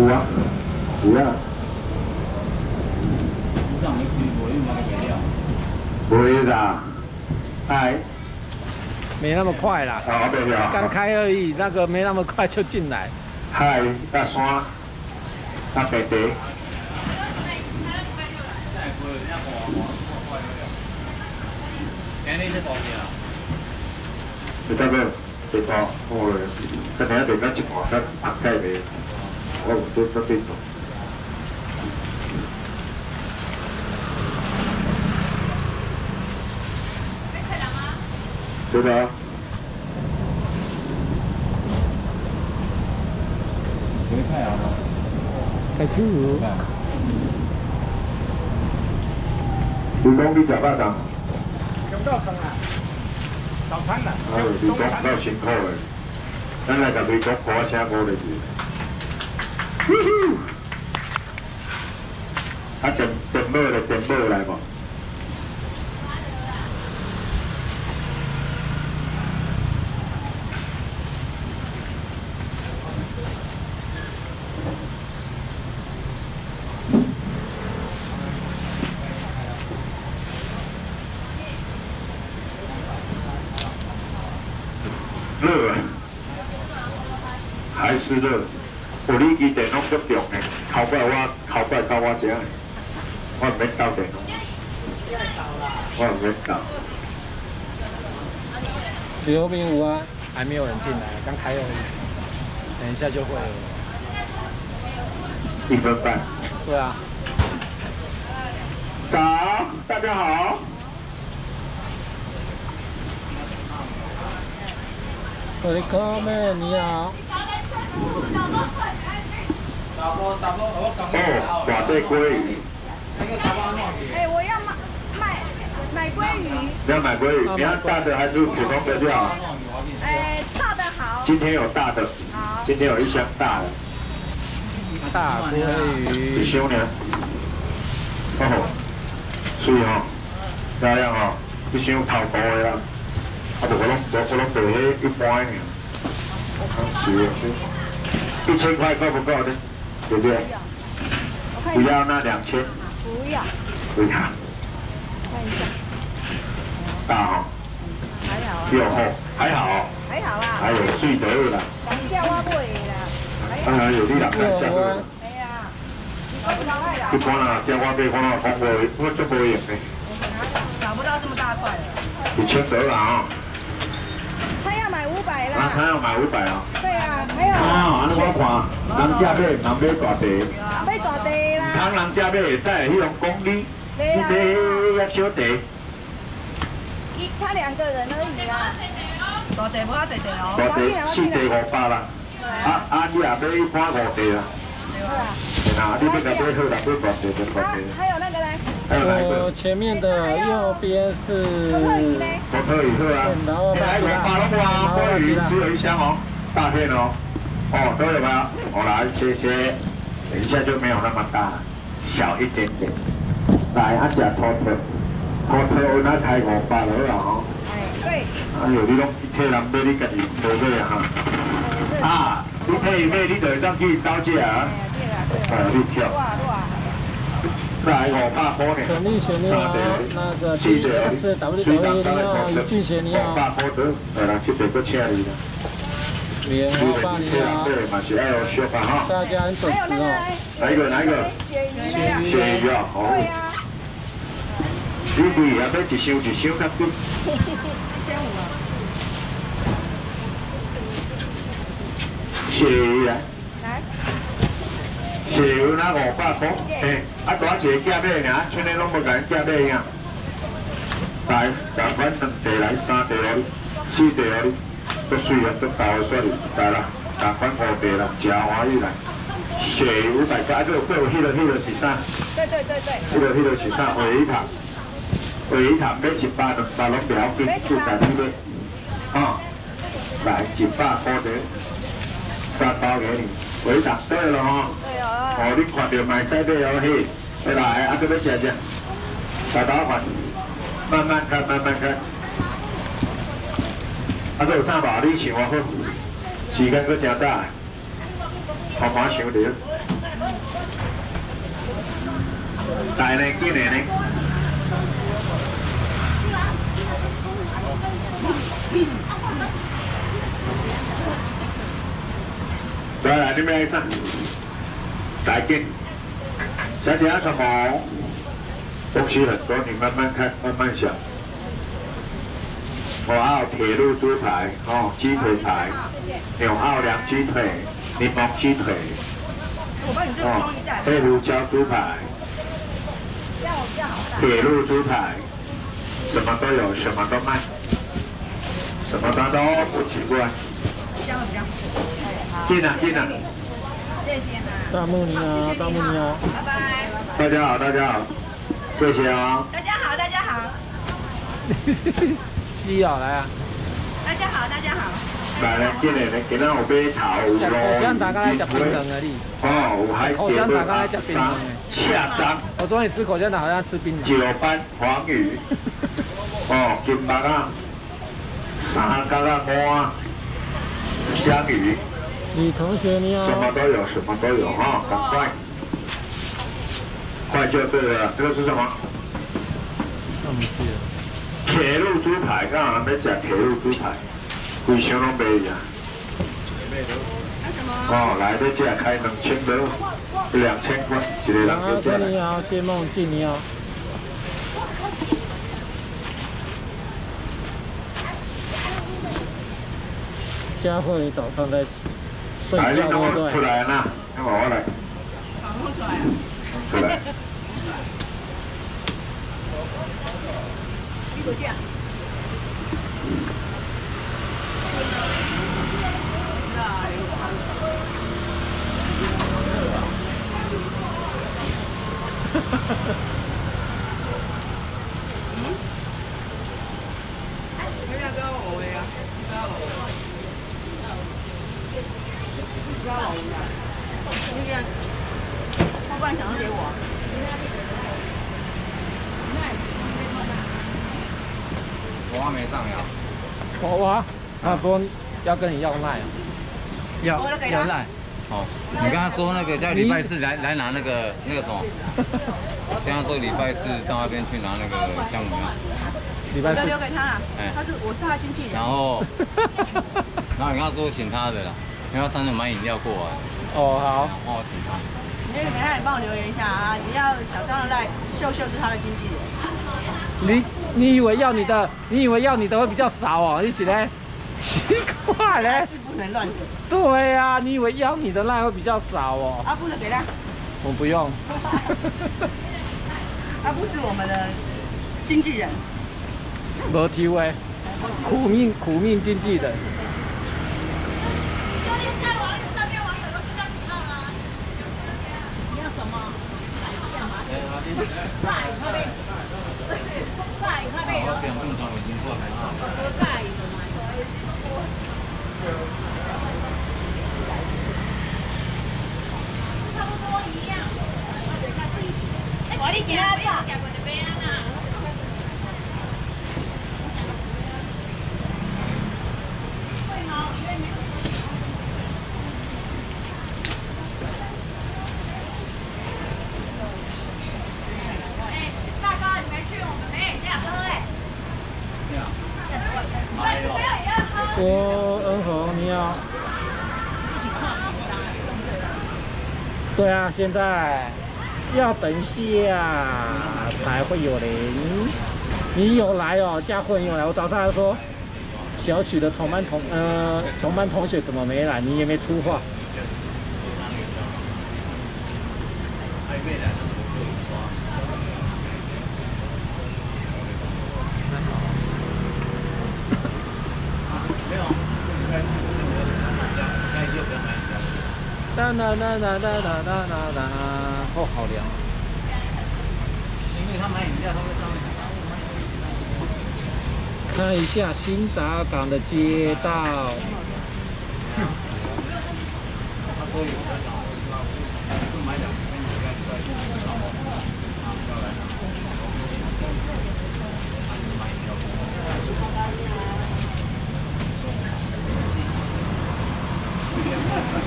有啊，有？啊。不会的，哎。没那么快啦。哦，没有。刚开而已，那个没那么快就进来。嗨，大山，大白茶。你这多少？你这边最多，我肯定得跟一半，跟八盖的，知得几多。对的。没太阳吗？太酷了。你讲你食饱当？用到汤啊，早餐啦。哎，你讲够辛苦的，咱来甲你讲歌声歌来去。啊，电电报来，电报来无？热，还是热。有你机电拢足重的，考怪我，考怪到我这，我唔免斗电脑，我唔免斗。最后边有啊，还没有人进来，刚开而已，等一下就会了。一分半。对啊。早，大家好。我的哥们，你好。哦，挂对鲑鱼。哎，我要买买买鲑鱼。你要买鲑鱼，你要大的还是普通的就好？哎，大的好。今天有大的。好。今天有一箱大的。大鲑鱼。一箱呢？哦，所以哈，漂亮哈，一箱头高的啦。啊，不，我拢我我拢卖迄一般的，是一千块够不够的？对不对？不要那两千。不要。不要。看一下。大哈。还好啊。有厚，还好。还好啊。还有水得啦。当掉我买啦。当然有你两看下个。哎呀。一般啦，掉我买可能讲无，我做无用的。找不到这么大块的。一千得啦啊。啊，他要买五百啊！对啊，还有。啊，安尼我看，人家买，人买大地。买大地啦。通人家买会使，迄种公里，你这要小地。一，他两个人而已啦。大地不要哦。大地四地五百啦。啊啊，你也买一般五地啦。对啊。啊，你要甲买好啦，买大地就大地。还有那个呢？我前面的右边是我可以是啊，来个八龙蛙鲑鱼，只有一箱哦，大片哦，哦都有吗？我来，谢谢。等一下就没有那么大，小一点点。来，阿姐拖拖，拖拖那开五百了啦吼。哎，对。哎呦，你拢一体人买，你家己多买啊哈。啊，你体买，你就会当去交接啊。哎，你跳。来五百块呢，三个，四个，是 W W 你好，于俊贤你好，五百块得，来啦，七百个请你啦。棉花棒你好，大家很准时哦。哪一个？哪一个？鳕鱼，鳕鱼啊，好。你贵啊，要一箱一箱较贵。鳕鱼啊。豉油那五百块，嘿，啊大一个夹尾尔，剩的拢无甲人夹尾呀。来，两款两地来，三地来，四地来，都水啊，都倒出来，来啦，两款五地啦，真欢喜来。鳕鱼大家啊，个过有迄个迄个是啥？对对对对。迄个迄个是啥？尾鱼塔，尾鱼塔买一百两百拢不要紧，就在那个，啊，来一百块的，三包给你。尾塔对了吼。哦，你看到买菜买哦嘿，来来，啊，搁要吃啥？大家看，慢慢看，慢慢看。啊，搁有啥吧？你想我好，时间搁真早，好马想着。来呢，进来呢。再来，你们来上，来进。小姐什么？东西很多，你慢慢看，慢慢想。我还有铁路猪排，哦，鸡腿排，有奥良鸡腿，柠檬鸡腿，哦，黑胡椒猪排，铁路猪排，什么都有，什么都卖，什么单都不奇怪。进来，进来。大木尼啊，大木尼啊。拜拜。大家好，大家好，谢谢啊。大家好，大家好。西啊，来啊！大家好，大家好。来来，进来来，今仔有买头路，口香糖刚才吃槟榔啊你。哦，有海口香糖刚才吃槟榔。恰章。我昨天吃口香糖好像吃槟榔。九班黄鱼。哦，金巴啊，三角啊锅，香鱼。女同学你好。什么都有，什么都有啊，赶快，快就对了。这个是什么？上不去了。铁路猪排，刚好要吃铁路猪排，规箱拢卖呀。哦，来这只开两千多，两千块，一个人就这你好，谢梦静你好。佳慧早上在所以叫我出来啦，你我。出来。出来。说要跟你要赖啊，要要赖。哦，你跟他说那个叫礼拜四来来拿那个那个什么？跟他说礼拜四到那边去拿那个姜母鸭。礼拜四留给他了。哎，他是我是他的经纪人。然后，然后你跟他说请他的啦，因为他三点买饮料过来。哦，好。然后请他。你等下你帮我留言一下啊！你要小张的赖秀秀是他的经纪人。你。你以为要你的，你以为要你的会比较少哦？一起嘞，奇怪嘞，是不能乱给。对呀，你以为邀你的赖会比较少哦？阿布的给他。我不用。阿布是我们的经纪人。没体会，苦命苦命经纪人。郭恩和你好。对啊，现在要等下才会有人。你有来哦，佳慧有来。我早上还说，小许的同班同呃同班同学怎么没来？你也没出话。哦，好凉！看一下新达港的街道。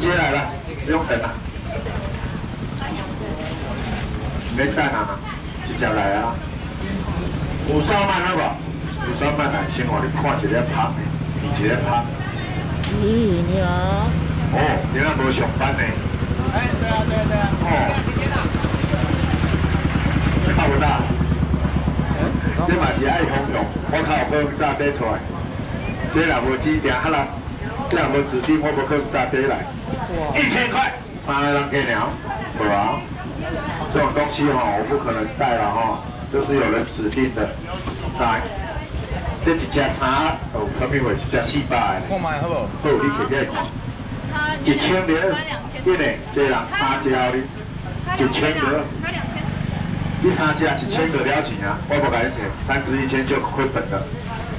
接来了，不用等了。没带哪吗？直接来啊！五三万好不？五三万来，先我你看一个拍，一个拍。咦，你好。哦，你那无上班呢。哎，对啊，对啊，对啊。哦。靠不大。这嘛是爱方用，我靠好炸这出来。这若无指定，哈啦，这若无指定，我无可能炸这来。一千块，三个人给了，对吧？这种东西哈，我不可能带了哈，这是有人指定的。来，这一只三，哦，可比会一只四百的。购买好不？好，你可以看。一千的，对呢，这人三只哩，一千个。你三只一千个了钱啊，我不敢骗，三只一千就亏本了。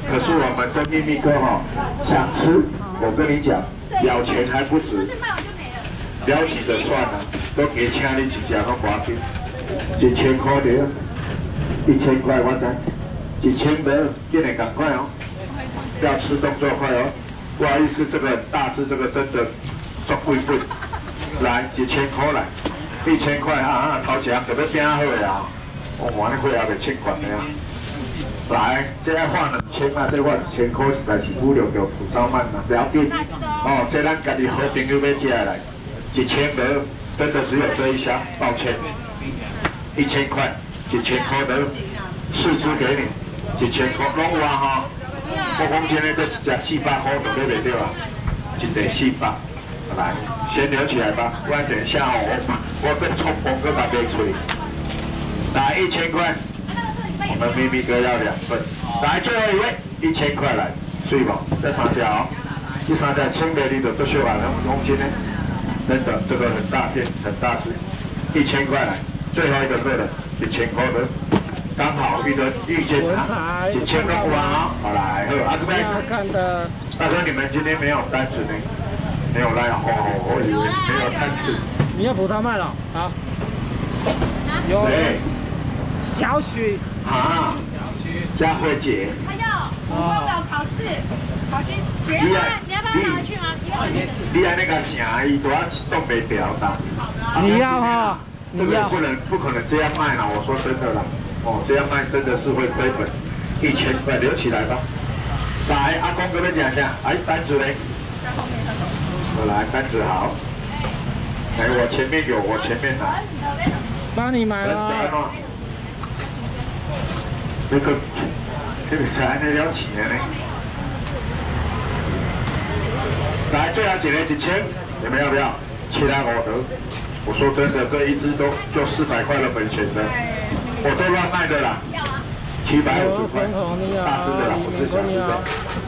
可是我们这秘密哥哈，想吃，我跟你讲，了钱还不止，了几的算了，都给请你一只都划紧，一千块的，一千块我在，一千的，变得赶快哦，要吃动作快哦。不好意思，这个大致这个真的做贵贵，来几千块来。一千块啊！啊，掏钱特别拼好的啊！我玩的会也未千块的啊！来，这要换两千啊！这我一千块实在是不了着五三万啊！不要紧哦，这咱家己好朋友要借来，一千的，真的只有这一箱，抱歉。一千块，一千块的，四支给你，一千块，拢有啊哈！我讲今天这一只四百块都买袂到啊，一袋四百。来，先留起来吧，不然等下哦，我我跟冲锋哥把别处理。来一千块，我们咪咪哥要两份。来最后一位，一千块来，睡吧，再三下哦，第三下千倍力的都学完了，公斤呢？真的，这个很大片，很大只，一千块来，最后一个客人，一千块的，刚好遇到遇见他，一千块不完啊，好来，阿哥没事。大哥，你们今天没有单子呢？没有来哦，我以为没有单子。你要补他卖了，好。有。谁？小许。啊。佳慧姐。还有，我找考试，考试结束，你要不要拿去吗？你要那个声，伊都要动没表达。你要哈？这个不能，不可能这样卖了。我说真的啦，哦，这样卖真的是会亏本。一千块留起来吧。来，阿公哥们讲一下，哎，单子嘞？来，单子好。哎，我前面有，我前面拿。帮你买了。那个，这个才那了钱呢。来，最后几人几千，你们要不要？其他我得。我说真的，这一只都就四百块的本钱的，我都乱卖的啦。七百五十块，大只的啦，不是小只的。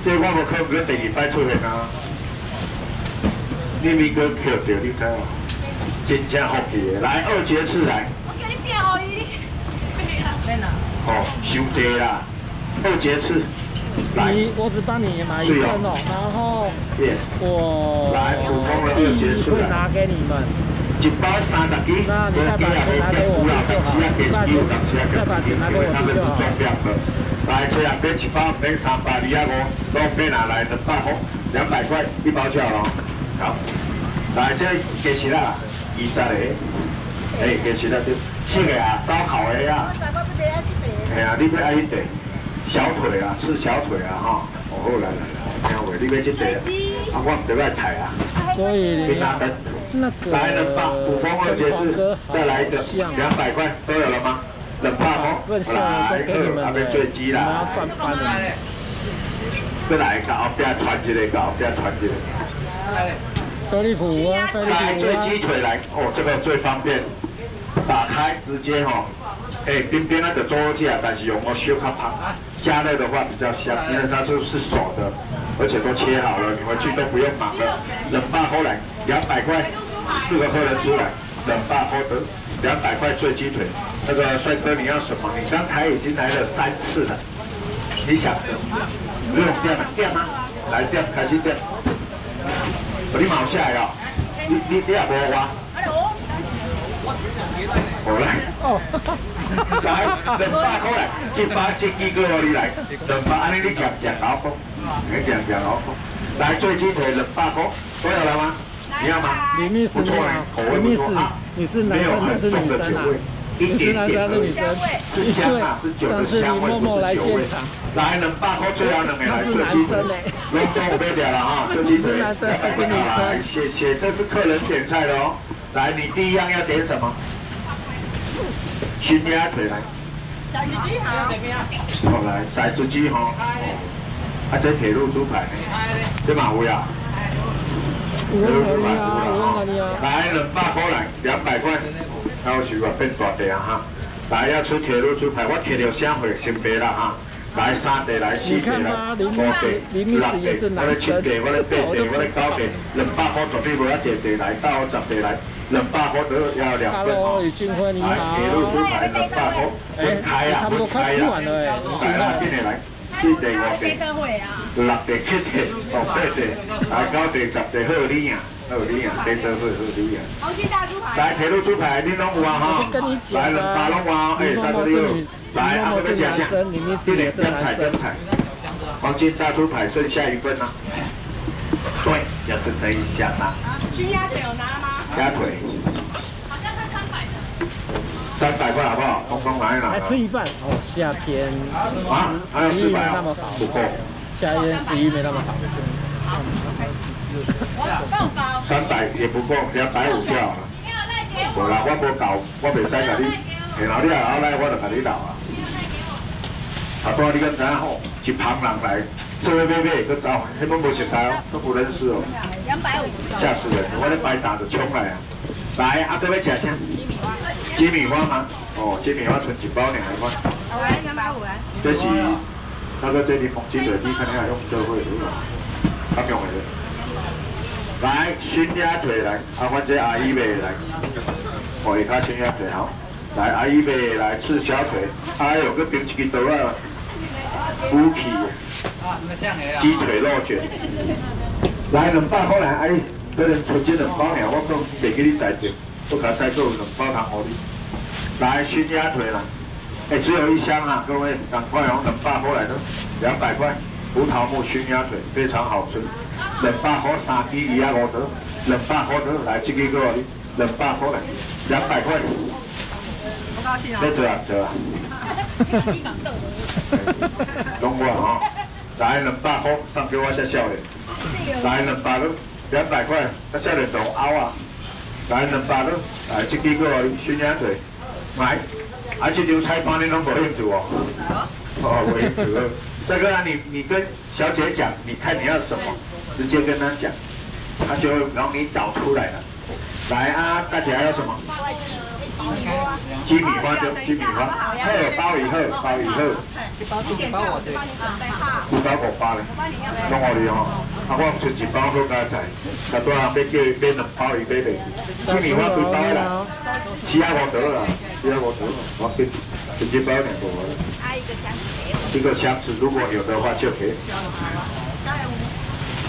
这我无可能第二摆出现啊。你咪哥票掉你睇哦，真正好皮来二节次来。我给你变好伊。哦，收地啦，二节次。来我只帮你买一份哦，然后 Yes，我来普通的二节次会拿给你们。一包三十斤，那你再把钱拿给我就好。再把钱拿给我就好。来，这两边一包变三百二啊五，都变拿来两百块，两百块一包就好了。好，来这鸡翅啦，二十个，哎，鸡翅啦，七个啊，烧烤的呀。哎呀，你要爱一块小腿啊，是小腿啊，哈。哦，好来来来，两位，你要这块啊，我唔得来抬啊。所以你拿的，来了吧，五峰二节是，再来一个，两百块都有了吗？冷霸哦，来，二阿边最鸡啦。再来一个，后边传一个，后边传一个。来，最鸡腿来，哦，这个最方便，打开直接哈，哎，边边那个桌架，但是用我小卡盘，加热的话比较香，因为它就是熟的，而且都切好了，你回去都不用忙了。冷霸后来两百块，四个客人出来，冷霸后的两百块最鸡腿。那个帅哥你要什么？你刚才已经来了三次了，你想什么？不用点啊，点啊，来点，开始点。你冇下来哦，你你你也无话。好来。哦。来，两百块来，一百一几个你来，两百，安尼你吃吃老公，你吃吃老公。来，最近腿两百块，都有了吗？你要吗？不错嘞，口味不错啊。你是男生还是女生啊？一点点的女生，是香啊，是酒的香味，不是酒味。来，两百块最后两个来，最近中午被点了哈，最近腿两百块来，谢谢，这是客人点菜的哦。来，你第一样要点什么？熏鸭腿来。三只鸡好。好来，三只鸡哈。啊，这铁路猪排呢？这马虎呀。铁路猪排好了哈。来，两百块来，两百块。那我是话变大地啊哈。来，要吃铁路猪排，我贴了相会先别啦哈。来三地，来四地，来五地，六地，我来七地，我来八地，我来九地，两百块绝对无一一地来，到十地来。两百块都要两份哦。来，铁路猪排两百块，分开啊，分开啊，来啦，进来来，四地五地，六地七地，哦八地，来九地十地好哩啊，好哩啊，地做会好哩啊。来，铁路猪排你拢有啊哈，来两百拢有啊，哎，大家你好，来，阿哥要吃啥？今年点菜点菜，黄金大猪排剩下一份啊。对，就是这一项啊。熏鸭腿有拿吗？鸭腿，好像是三百的，三百块好不好？通通来来吃一半哦。夏天啊，还有四百那么好，不够。夏天食欲没那么好。三百也不够，两百五就好了。无啦，我无够，我袂使甲你，然后你来后来我就甲你留啊。啊，多你敢知影吼？一旁人来。这位妹妹，个走，你们不识他哦，都不认识哦。两百五。吓死人！我咧白打就冲来啊！来，阿哥要吃啥？鸡米花。鸡米花吗？哦，鸡米花存一包两百块。好来，两百五来。这是那个这里风鸡腿，你肯定要用这会，他用的。来，熏鸭腿来，阿欢这阿姨妹来。哦，一卡熏鸭腿好。来，阿姨妹来吃小腿。哎呦，个冰一支刀啊！浮起。鸡腿肉卷，来两百块来，哎，个人出这两包尔，我讲袂给你宰掉，我给他再做两包糖给你。来熏鸭腿啦，哎，只有一箱啊，各位赶快哦，两百块来的，两百块，葡萄木熏鸭腿非常好吃，两百块三支鱼啊五得，两百块得来这个给你，两百块来，两百块。不高兴啊？在这啊，这啊。懂我啊？来两百块，送给我只少年。来两百块，两百块，只少年同凹啊。来两百块，来这几个熏鸭腿，买。啊，这张菜帮你拢无兴趣哦？哦，无兴趣。大哥啊，你你跟小姐讲，你看你要什么，直接跟她讲，她就让你找出来了。来啊，大姐还要什么？鸡米花，鸡米花就鸡米花，好，包以后，包以后。包几包我对。五包我包了，弄我哩哦。啊，我出一包好加菜，啊，多人要叫伊买两包伊买袂。鸡米花几包啦？七啊五得啦，七啊五得，我给直接包两个。啊，一个箱子。一个箱子，如果有的话就可以。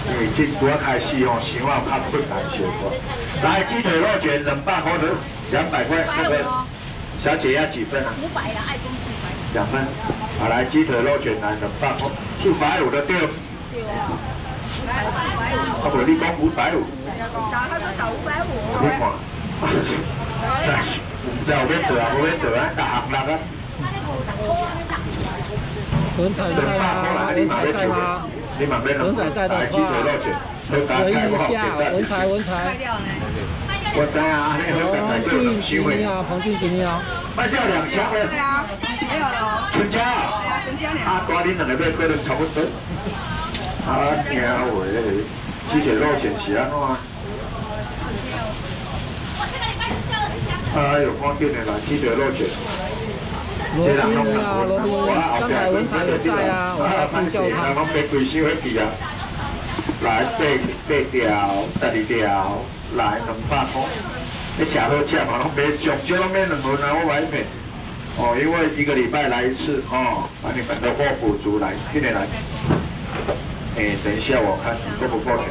因为哦，想要较困难些个。来，鸡腿肉卷两百块的，两百块那个小姐要几份啊？五百的爱公两份。好，来鸡腿肉卷来两百块，四百五的对。对啊。啊，不，你讲五百五。他说少五百五。你看，在在后面做啊，后面做啊，大行啦个。轮台菜吗？轮台菜吗？文仔在的话，可以一下文才文才。我知啊，啊，啊。卖掉两箱了。对啊。啊，大林两个买可能差不多。啊，惊喂，鸡腿肉卷是安怎？哎呦，关键的啦，鸡腿肉卷。罗宾啊，罗宾，刚才文才也在啊，我要看叫他。我买贵少一条，来八八条，十二条，来两百块。你吃好吃嘛？拢买上少拢买两份啊，我买一份。哦，因为一个礼拜来一次哦，把你们的货补足来，进来来。哎，等一下我看你过不过去。